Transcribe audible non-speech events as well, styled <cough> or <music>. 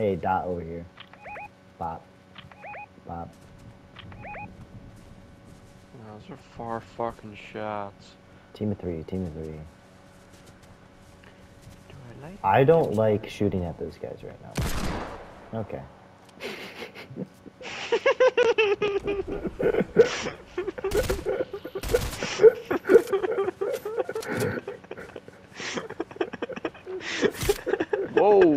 Hey, Dot over here. Bop. Bop. Those are far fucking shots. Team of three, team of three. Do I, like I don't like shooting at those guys right now. Okay. <laughs> Whoa.